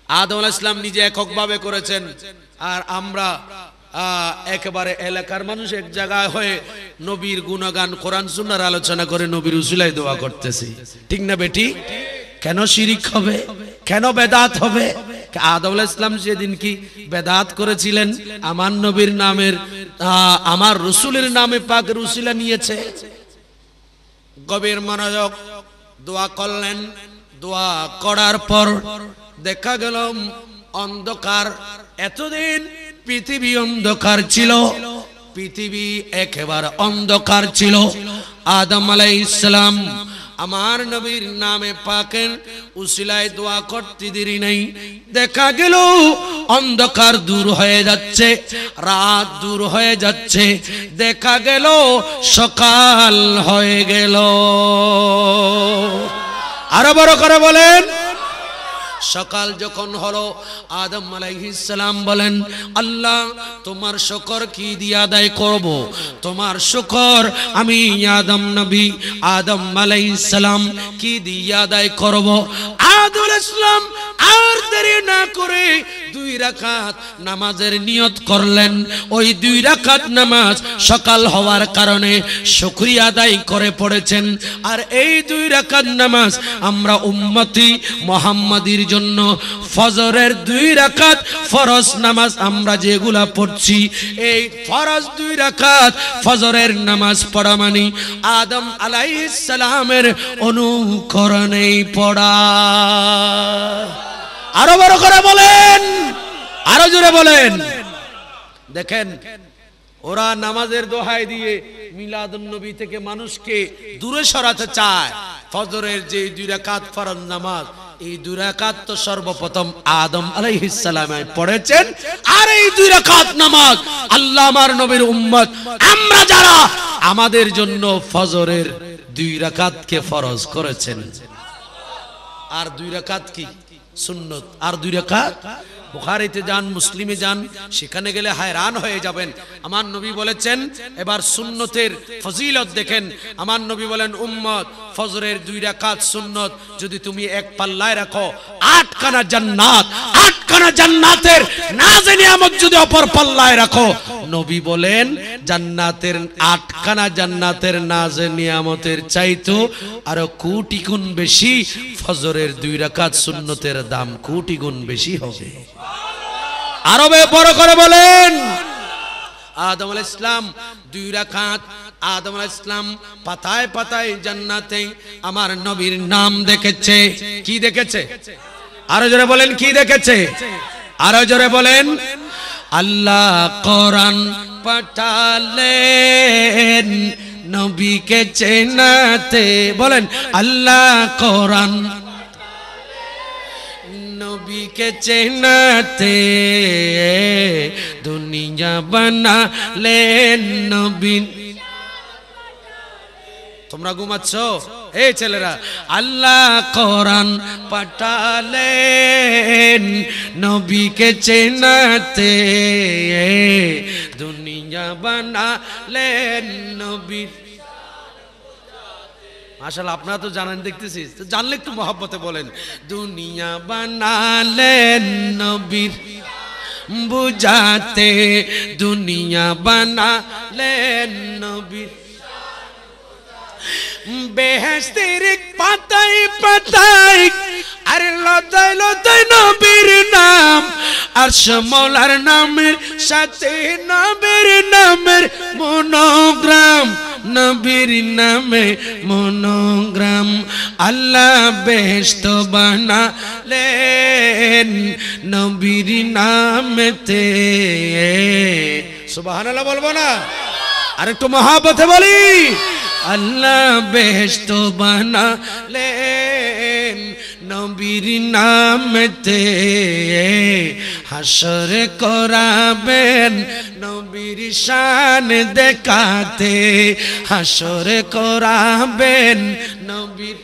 আদম ইসলাম নিজে এককভাবে করেছেন। আর আমরা একেবারে এলাকার মানুষ এক জায়গায় হয়ে নবীর গুণগান, কোরআন, সুন্নার আলোচনা করে নবীর উসিলাই দোয়া করতেছি। ঠিক না বেটি? কেন শিরিক হবে? কেন বেদাত হবে? আদম ইসলাম সেদিন কি বেদাত করেছিলেন, আমার নবীর নামের আমার রসুলের নামে পাক রুসিলা নিয়েছে। গভীর মনোযোগ দোয়া করলেন। দোয়া করার পর দেখা গেল অন্ধকার। এতদিন পৃথিবী অন্ধকার ছিল, পৃথিবী একেবারে অন্ধকার ছিল। আদম আলাইহিস সালাম আমার নবীর নামে পাকের উসিলায় দোয়া করতে দেরি নেই। দেখা গেল অন্ধকার দূর হয়ে যাচ্ছে, রাত দূর হয়ে যাচ্ছে। দেখা গেল সকাল হয়ে গেল। আরও বড় করে বলেন সকাল যখন হলো, আদম সালাম বলেন, আল্লাহ, তোমার শকর কি দিয়ে আদায় করব? তোমার শকর আমি আদম নবী আদম সালাম কি দিয়ে আদায় করব? আদুল ইসলাম আর দেরি না করে দুই রাকাত নামাজের নিয়ত করলেন। ওই দুই রাকাত নামাজ সকাল হওয়ার কারণে শুকরিয়া আদায় করে পড়েছেন। আর এই দুই রাকাত নামাজ আমরা উম্মতি মোহাম্মদীর জন্য ফজরের দুই রাকাত ফরজ নামাজ আমরা যেগুলা পড়ছি, এই ফরজ দুই ফজরের নামাজ পড়া আদম আলাইহিস সালামের অনুকরণেই পড়া। আরও বড় করে বলেন, আরও জোরে বলেন। দেখেন, ওরা নামাজের দোহাই দিয়ে মিলাদুন নবী থেকে মানুষকে দূরে সরাতে চায়। ফজরের যে দুই রাকাত ফরজ নামাজ এই তো সর্বপ্রথম আদম পড়েছেন। আর এই নামাজ আল্লাহ আমার নবীর উম্মত, আমরা যারা আমাদের জন্য ফজরের দুই রাকাতকে ফরজ করেছেন। আর দুই রাকাত কি? সুন্নত। আর দুই রাকাত বুখারিতে যান, মুসলিমে যান, সেখানে গেলে হায়রান হয়ে যাবেন। আমার নবী বলেছেন, এবার সুন্নতের ফজিলত দেখেন। আমার নবী বলেন, উম্মত, ফজরের দুই রাকাত সুন্নত, যদি তুমি এক পাল্লায় রাখো, আটখানা জান্নাত, আটখানা জান্নাতের নাজে নিয়ামত যদি অপর পাল্লায় রাখো, নবী বলেন, জান্নাতের, আটখানা জান্নাতের নাজে নিয়ামতের চাইতো আরও কোটি গুণ বেশি ফজরের দুই রাকাত সুন্নতের দাম কোটি গুণ বেশি হবে। আরবে বড় করে বলেন। আদম আলাইহিস ইসলাম দুই রাকাত আদম আল ইসলাম পাতায় পাতায় জান্নাতে আমার নবীর নাম দেখেছে। কি দেখেছে? আরও জোরে বলেন, কি দেখেছে? আরও জোরে বলেন, আল্লাহ কোরআন পাঠালেন নবীকে চেনাতে। বলেন, আল্লাহ কোরআন নবীকে চেনাতে দুনিয়া বানালেন নবী তোমরা ঘুমাচ্ছ? এই ছেলেরা, আল্লাহ কোরআন পাঠালেন নবীকে চেনাতে দুনিয়া বানালেন নবী মাশাআল্লাহ, আপনারা তো জানেন, দেখতেছি। জানলে একটু মহাব্বতে বলেন। দুনিয়া বানালেন নবীর, বুঝাতে দুনিয়া বানালেন নবীর। বেহেস্তের পাতাই পাতাই আর লতায় লতায় নবীর নাম, আর সমলার নামের সাথে নবীর নামের মনোগ্রাম, নবীর নামে মনোগ্রাম। আল্লাহ বেহেস্ত বানালেন নবীর নামেতে। সুবহানাল্লাহ বলব না? আর একটু মহাবতে বলি। আল্লাহ বেহেস্ত বানালেন নবীর নামতে। হাসর করাবেন নবীর শান দেখাতে। হাসর করাবেন নবীর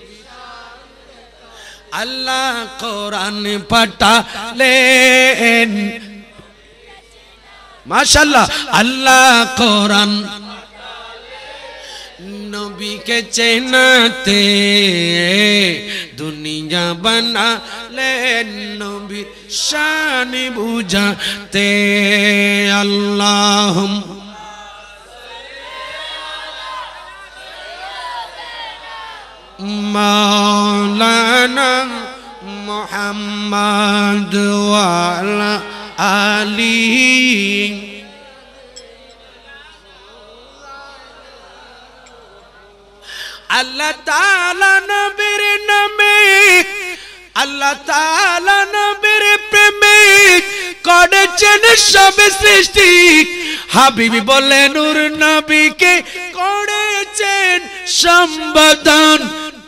আল্লাহ কোরআন পাঠালেন। মাশাল্লাহ আল্লাহ কোরআন নবীকে চেনাতে দুনিয়া বানালেন নবী শান বুঝাতে আল্লাহ মাওলানা মোহাম্মদ ওয়ালা আলী আল্লাহ তাআলা নবীর নামে, আল্লাহ তাআলা করেছেন সব সৃষ্টি। হাবিবি বলে, নূর নবীকে করেছেন সম্বোধন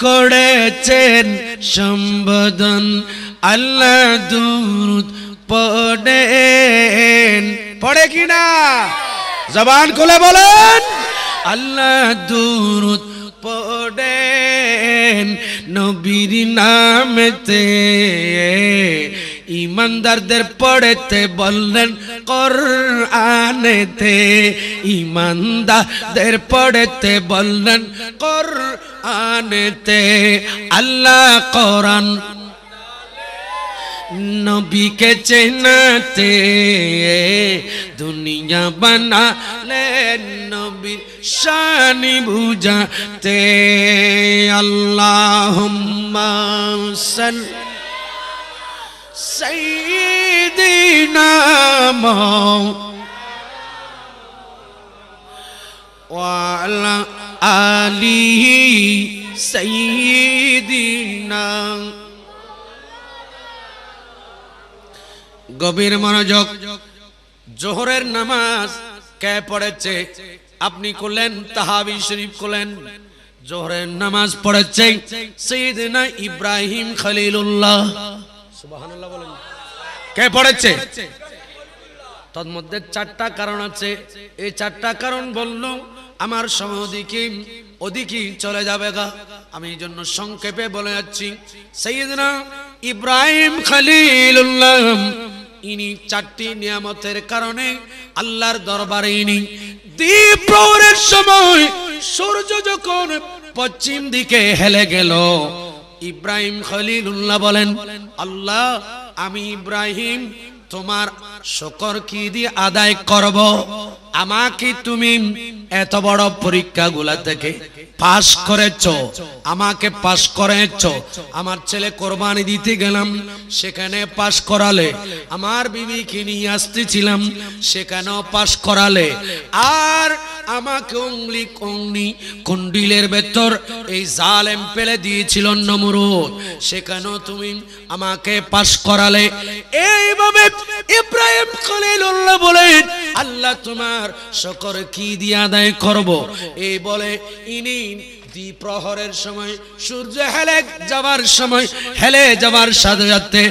করেছেন সম্বোধন। আল্লাহ দুরুদ পড়েন। পড়ে কিনা? জবান খুলে বলেন। আল্লাহ দুরুদ পড়েন। নবীর নামেতে ইমানদারদের পড়েতে বললেন কর আনেতে ইমানদারদের পড়েতে বললেন কর আনেতে আল্লাহ কোরআন নবীকে চেনাতে দুনিয়া বানালেন নবীর শানি বুঝাতে আল্লাহ সৈদিনাম আলি সৈদিনা গভীর মনোযোগ। জোহরের নামাজ কে পড়েছে? আপনি করলেন, তাহাবি শরীফ করলেন। জোহরের নামাজ পড়েছে সৈয়দনা ইব্রাহিম খলিলুল্লাহ। কে পড়েছে? তোর মধ্যে চারটা কারণ আছে। এই চারটা কারণ বলল, আমার সময় ওদিকে চলে যাবে গা। আমি এই জন্য সংক্ষেপে বলে যাচ্ছি, সৈয়দনা ইব্রাহিম খলিলুল্লাহ ইনি চারটি নিয়ামতের কারণে আল্লাহর দরবারে ইনি দ্বীপ সময় সূর্য যখন পশ্চিম দিকে হেলে গেল, ইব্রাহিম খলিলুল্লাহ বলেন, আল্লাহ, আমি ইব্রাহিম তোমার শকর কি দিয়ে আদায় করব? আমাকে তুমি এত বড় পরীক্ষাগুলা থেকে পাশ করেছ, আমাকে পাশ করেছ। আমার ছেলে কোরবানি দিতে গেলাম, সেখানে পাশ করালে, আমার বিবিকে নিয়ে আসতেছিলাম, সেখানেও পাশ করালে। আর আমাকে অঙ্গলি কংনি কুন্ডিলের ভেতর এই জালেম পেলে দিয়েছিল নমরুদ, সেখানেও তুমি আমাকে পাশ করালে। এইভাবে ইব্রাহিম খলিলুল্লাহ বলেন আল্লাহ তোমার শকর কি দিয়ে আদায় করব? এই বলে ইনি দ্বিপ্রহরের সময় সূর্য হেলে যাবার সময় হেলে যাবার সাথে সাথে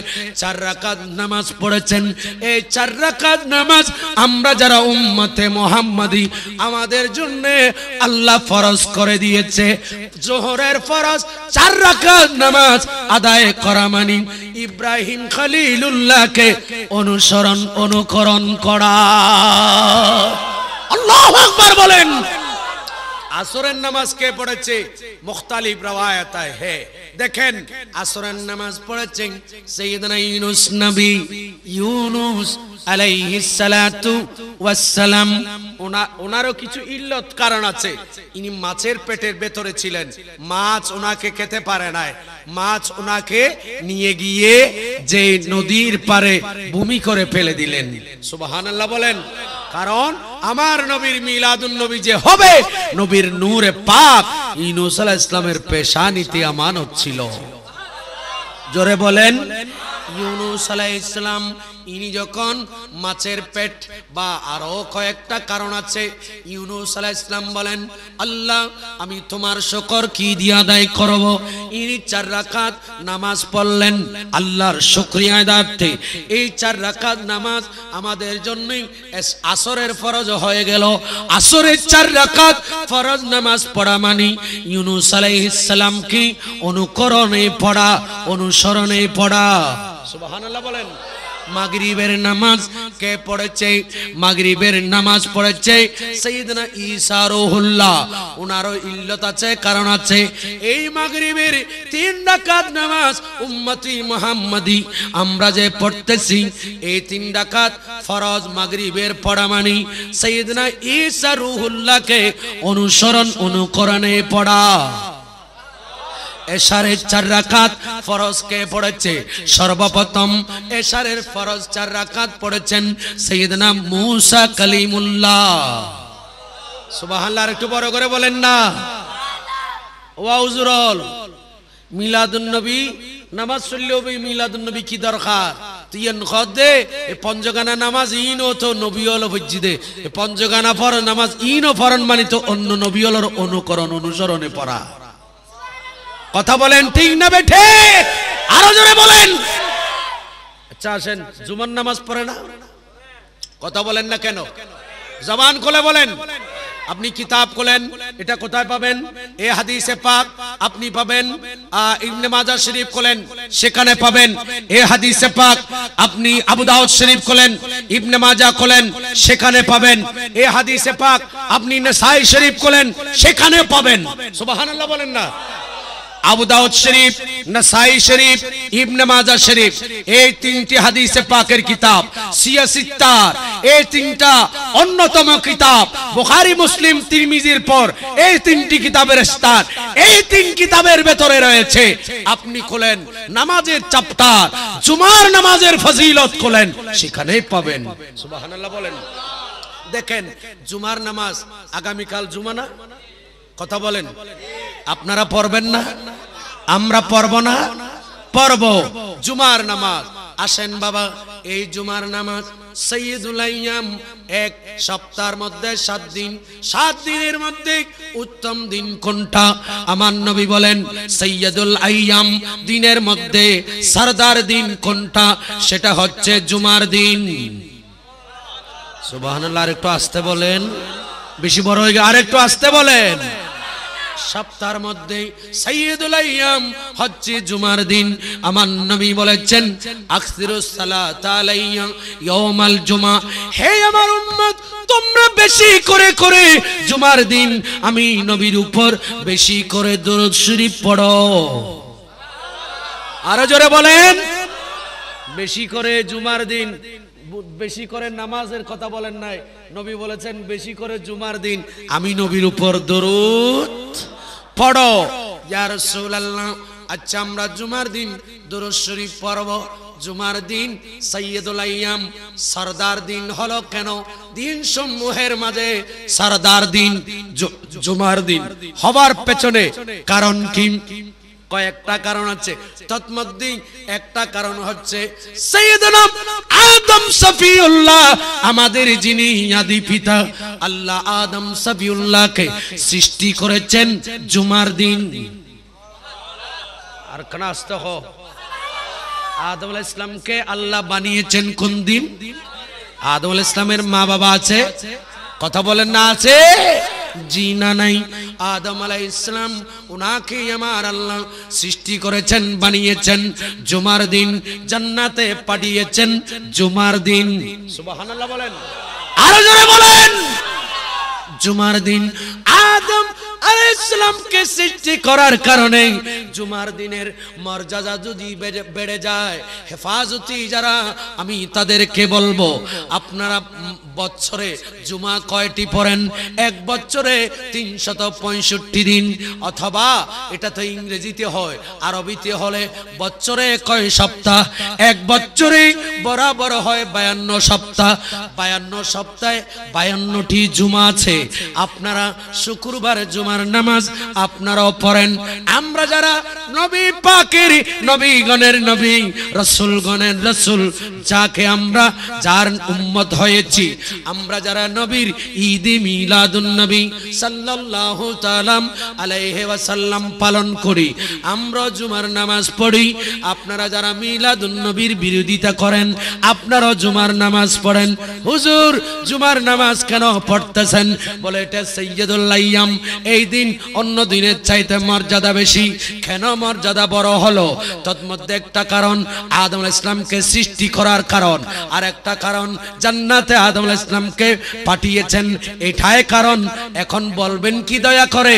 চার রাকাত নামাজ পড়েছেন। এই চার রাকাত নামাজ আমরা যারা উম্মতে মোহাম্মদী, আমাদের জন্য আল্লাহ ফরজ করে দিয়েছে। জোহরের ফরজ, চার রাকাত নামাজ আদায় করা মানি ইব্রাহিম খলিলুল্লাহকে অনুসরণ, অনুকরণ করা। আল্লাহ আকবার বলেন। আসরের নামাজ কে পড়েছে? মুখতালিফ রওয়ায়াত হে। দেখেন, আসরের নামাজ পড়েছেন সাইয়েদনা ইউনুস নবী। ইউনুস আলাইহি সালাতু ওয়াসসালাম। ওনারও কিছু ইল্লত কারণ আছে। ইনি মাছের পেটের ভেতরে ছিলেন। মাছ ওনাকে খেতে পারে নাই। মাছ ওনাকে নিয়ে গিয়ে যে নদীর পারে ভূমি করে ফেলে দিলেন। সুবহানাল্লাহ বলেন, কারণ আমার নবীর মিলাদুন নবী যে হবে, নবীর নূরে পাক ইনুস আলাইহিস ইসলামের পেশানিতে আমানত ছিল। জোরে বলেন, ইউনুস আলাইহিস ইসলাম ইনি যখন মাছের পেট বা আরও কয়েকটা কারণ আছে, ইউনুস আলাইহিস ইসলাম বলেন, আল্লাহ, আমি তোমার শকর কি দিয়ে আদায় করব? ইনি চার রাকাত নামাজ পড়লেন আল্লাহর শুকরিয়া আদার্থে এই চার রাকাত নামাজ আমাদের জন্যই আসরের ফরজ হয়ে গেল। আসরের চার রাকাত ফরজ নামাজ পড়া মানি ইউনুস আলাইহিস সালাম কি অনুকরণে পড়া, অনুসরণে পড়া? সুবহানাল্লাহ বলেন। মাগরিবের নামাজ কে পড়েছে? মাগরিবের নামাজ পড়েছে সাইয়েদনা ঈসা রুহুল্লাহ। উনারও ইল্লত আছে, কারণ আছে। এই মাগরিবের তিন রাকাত নামাজ উম্মতি মুহাম্মাদি। আমরা যে পড়তেছি, এই তিন রাকাত ফরজ মাগরিবের পড়া মানি সাইয়েদনা ঈসা রুহুল্লাহকে অনুসরণ, অনুকরণে পড়া। এশারের চার রাকাত ফরজ কে পড়েছে? সর্বপ্রথম এশারের ফরজ চার রাকাত পড়েছেন সৈয়দনা মুসা কালিমুল্লাহ। সুবহানাল্লাহ একটু বড় করে বলেন না। ওয়াউজুরল মিলাদুন নবী, নামাজ পড়লেও মিলাদুন নবী কি দরকার? তিয়েন খদে এ পঞ্চগানা নামাজ ইনও তো নবিয়ল দে এ পঞ্চগানা পর নামাজ ইনও ফরন মানিত অন্য নবিয়লর অনুকরণ অনুসরণে পড়া। কথা বলেন ঠিক না বেঠে? আরও জোরে বলেন। আচ্ছা আসেন। জুমার নামাজ পড়ে না? কথা বলেন না কেন? জবান খুলে বলেন। আপনি কিতাব খোলেন, এটা কোথায় পাবেন? এ হাদিসে পাক আপনি পাবেন ইবনে মাজাহ শরীফ খোলেন, সেখানে পাবেন। এ হাদিসে পাক আপনি আবু দাউদ শরীফ খোলেন, ইবনে মাজাহ খোলেন, সেখানে পাবেন। এ হাদিসে পাক আপনি নাসাই শরীফ খোলেন সেখানে পাবেন। সুবহানাল্লাহ বলেন না। আবু দাউদ শরীফ, নাসাই শরীফ, ইবনে মাজাহ শরীফ, এই তিনটি হাদিসে পাকের কিতাব সিয়াসিত্তার এই তিনটা অন্যতম কিতাব, বুখারী, মুসলিম, তিরমিজির পর এই তিনটি কিতাবের স্থান, এই তিন কিতাবের ভেতরে রয়েছে, আপনি খোলেন নামাজের চাপ্টার জুমার নামাজের ফজিলত খোলেন, সেখানেই পাবেন। সুবহানাল্লাহ বলেন। দেখেন, জুমার নামাজ আগামীকাল জুমা না? কথা বলেন। আপনারা পড়বেন না, আমরা পড়ব না, পড়ব। জুমার নামাজ। আসেন বাবা, এই জুমার নামাজ সৈয়দুল আইয়াম এক সপ্তাহের মধ্যে সাত দিন। সাত দিনের মধ্যে উত্তম দিন কোনটা? আমার নবী বলেন, সৈয়দুল আইয়াম দিনের মধ্যে সরদার দিন কোনটা? সেটা হচ্ছে জুমার দিন। আর একটু আসতে বলেন। বেশি বড় হয়ে গেছে আর একটু আসতে বলেন। সপ্তাহের মধ্যে সাইয়্যিদুল আইয়াম হচ্ছে জুমার দিন। আমার নবী বলেছেন আকসিরুস সালাত আলাইয়া ইয়াউমাল জুমা। হে আমার উম্মত, তোমরা বেশি করে করে জুমার দিন আমি নবীর উপর বেশি করে দরুদ শরীফ পড়ো। আরও জোরে বলেন, বেশি করে জুমার দিন বেশি করে নামাজের কথা বলেন নাই। নবী বলেছেন, বেশি করে জুমার দিন। আমি নবীর উপর দরুদ পড়ো। ইয়া রাসূলুল্লাহ আচ্ছা আমরা জুমার দিন, দরুদ শরীফ পড়ব। জুমার দিন সৈয়দুল আইয়াম সরদার দিন হলো কেন? দিন সমূহের মাঝে সরদার দিন জুমার দিন হবার পেছনে কারণ কি? কয়েকটা কারণ আছে। তৎমধ্যে একটা কারণ হচ্ছে আদম সফিউল্লাহ আমাদের যিনি আদি পিতা, আল্লাহ আদম সফিউল্লাহকে সৃষ্টি করেছেন জুমার দিন। আর কানাস্ত হো। আদম আলাইহিস ইসলামকে আল্লাহ বানিয়েছেন কোন দিন? আদম আলাইহিস ইসলামের মা বাবা আছে? কথা বলেন না, আছে? জি না নাই। আদম আলাই ইসলাম ওনাকে আমার আল্লাহ সৃষ্টি করেছেন, বানিয়েছেন। জুমার দিন জান্নাতে পাঠিয়েছেন। জুমার দিন বলেন। আরও জোরে বলেন। জুমার দিন আদম আলাইহিসসালামকে সৃষ্টি করার কারণে জুমার দিনের মর্যাদা যদি বেড়ে- যায়, হেফাজতি যারা, আমি তাদেরকে বলব, আপনারা বছরে জুমা কয়টি পড়েন? এক বছরে তিনশত পঁয়ষট্টি দিন, অথবা এটা তো ইংরেজিতে হয়, আরবিতে হলে বছরে কয় সপ্তাহ? এক বছরে বরাবর হয় বায়ান্ন সপ্তাহ। বায়ান্ন সপ্তাহে বায়ান্নটি জুমা আছে। আপনারা শুক্রবার জুমার নামাজ আপনারাও পড়েন। আমরা যারা নবী পাকের নবীগণের নবী রসুলগণের রসুল, যাকে আমরা, যার উম্মত হয়েছি, আমরা যারা নবীর ঈদ মিলাদুন নবী সাল্লাল্লাহু তাআলাম আলাইহি ওয়াসাল্লাম পালন করি আমরা জুমার নামাজ পড়ি। আপনারা যারা মিলাদুন নবীর বিরোধিতা করেন, আপনারাও জুমার নামাজ পড়েন। হুজুর, জুমার নামাজ কেন পড়তেছেন? বলে, এটা সৈয়দুল আইয়াম। এই দিন অন্য দিনের চাইতে মর্যাদা বেশি। কেন মর্যাদা বড় হলো? তৎমধ্যে একটা কারণ আদম ইসলামকে সৃষ্টি করার কারণ। আর একটা কারণ, জান্নাতে আদম ইসলামকে পাঠিয়েছেন। এটাই কারণ। এখন বলবেন কি দয়া করে?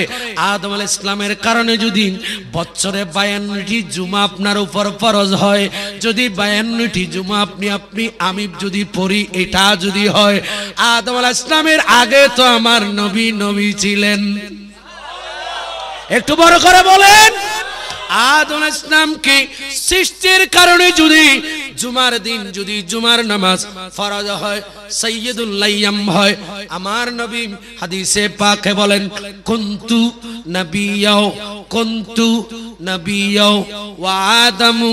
আদম ইসলামের কারণে যদি বছরে বায়ান্নটি জুমা আপনার উপর ফরজ হয়, যদি বায়ান্নটি জুমা আপনি আপনি, আমি যদি পড়ি, এটা যদি হয় আদম ইসলামের আগে তো আমার নবী নবী ছিলেন। একটু বড় করে বলেন, আদম ইসলামকে সৃষ্টির কারণে যদি জুমার দিন, যদি জুমার নামাজ ফরজ হয় সৈয়দুল হয়, আমার নবী হাদিসে পাকে বলেন, কুনতু নাবিয়াও কুনতু নাবিয়াও, ওয়া আদামু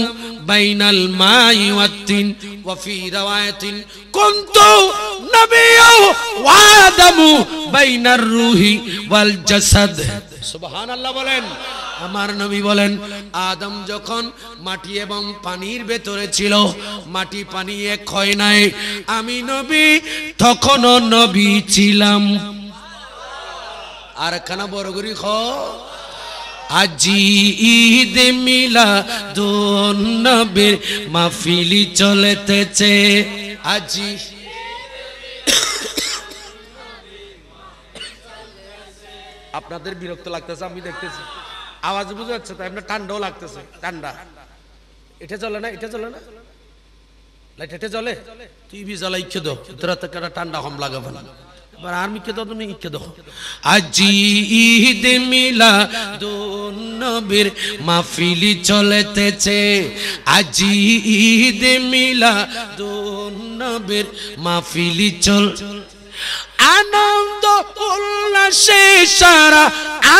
বাইনাল মাই ওয়াত্তিন ওয়া ফি রাওয়ায়াতিন, কুনতু নাবিয়্যু ওয়া আদামু বাইনার রূহি ওয়াল জাসাদ। সুবহানাল্লাহ বলেন। আমার নবী বলেন আদম যখন মাটি এবং পানির ভেতরে ছিল মাটি পানি এক হয় নাই। আমি নবী তখনও নবী ছিলাম। আর একখানা বড় করি খ। আজি ঈদ মিলা দোন নবীর মাহফিলি চলেতেছে। আজি আপনাদের বিরক্ত লাগতেছে, আমি দেখতেছি। আওয়াজ বুঝে যাচ্ছে, তাই আপনার ঠান্ডাও লাগতেছে, ঠান্ডা। এটা চলে না, এটা চলে না? লাইট, এটা চলে বি জ্বালা ইচ্ছে তো ঠান্ডা কম লাগাবে না। এবার আর মিকে দাও, তুমি ইচ্ছে দাও। আজি ঈদ মিলা নবীর মাহফিলি চলেতেছে। আজি ঈদ মিলা নবীর মাহফিলি চল আনন্দ উল্লাসে সারা,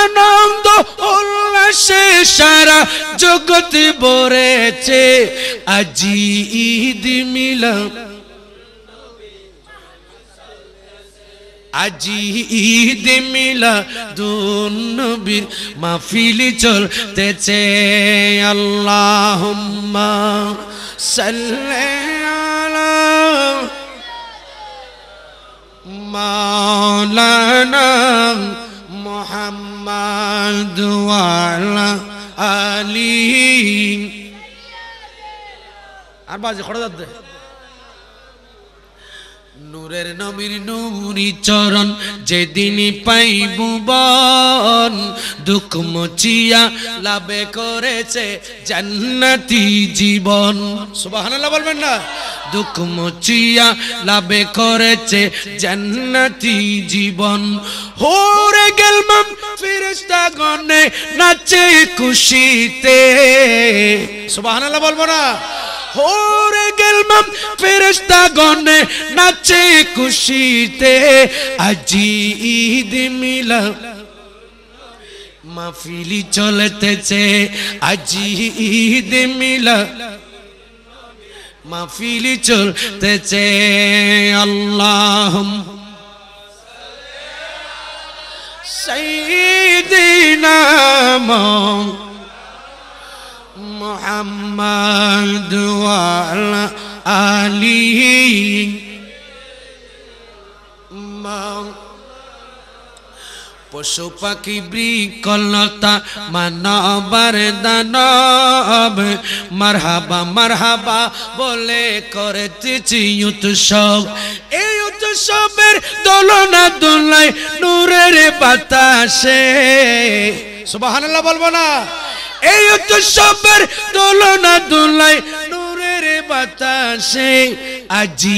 আনন্দ উল্লাসে সারা জগৎ ভরেছে। আজি ঈদ মিলাম আজি ঈদ মিলা দুনবীর মাহফিলি চলতেছে। আল্লাহুম্মা সাল্লি আলা মাওলানা মোহাম্মদ আলী। আর বাজে খড়া যাচ্ছে নূরের নবীর নূরি চরণ যেদিন পাইব বন, দুঃখ মুচিয়া লাভে করেছে জান্নাতি জীবন। সুবহানাল্লাহ বলবেন না? দুঃখ মুচিয়া লাভে করেছে জান্নাতি জীবন। হোরে গেলমাম ফেরেশতা গনে নাচে খুশিতে। সুবহানাল্লাহ বলব না? হোরে গেলমাম ফেরেশতা গনে নাচে খুশিতে আজি ঈদ মিলা মাহফিলি চলতেছে, আজি ঈদ মিলা মাহফিলি চলতেছে আল্লাহ সাইয়্যিদিনা মুহাম্মদ ওয়ালা আলী পশু পাখি বৃকলতা মানবার দানব মারহাবা মারহাবা বলে করেতেছি উৎসব এই উৎসবের দোলনা দোলায় নূরের বাতাসে সুবহানাল্লাহ বলব না এই উৎসবের দোলনা দোলায় নূরের বাতাসে। আজি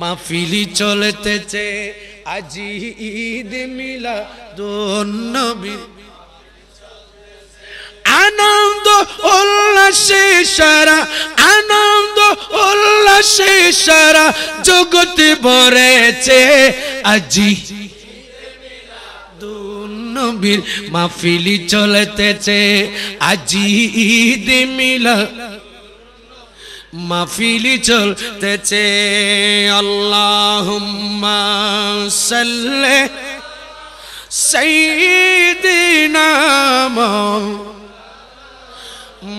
মাহফিলি চলতেছে, আজি ঈদ মিলা নবীর আনন্দ উল্লাসে সারা, আনন্দ উল্লাসে সারা জগৎ ভরেছে আজি। নবীর মাহফিলি চলতেছে। আজি ঈদ মিলা মাহফিলি চলতেছে। আল্লাহুম্মা সাল্লি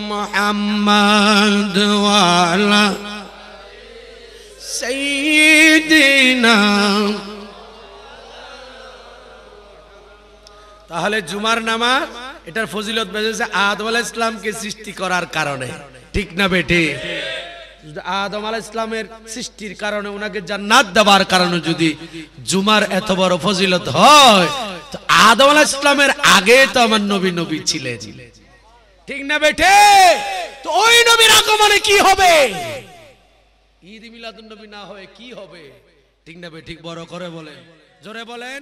মুহাম্মদ ওয়ালা সাইয়্যিদিনা তাহলে জুমার নামাজ, এটার ফজিলত বেজেছে আদম আলাহ ইসলামকে সৃষ্টি করার কারণে। ঠিক না বেটে? আদম আলাহ ইসলামের সৃষ্টির কারণে ওনাকে জান্নাত দেওয়ার কারণে যদি জুমার এত বড় ফজিলত হয় আদম আলাহ ইসলামের আগে তো আমার নবী নবী ছিলেন। ঠিক না বেটে? তো ওই নবীর আগমনে কি হবে? ঈদ মিলাদুন নবী না হয়ে কি হবে? ঠিক না বে ঠিক বড় করে বলেন। জোরে বলেন।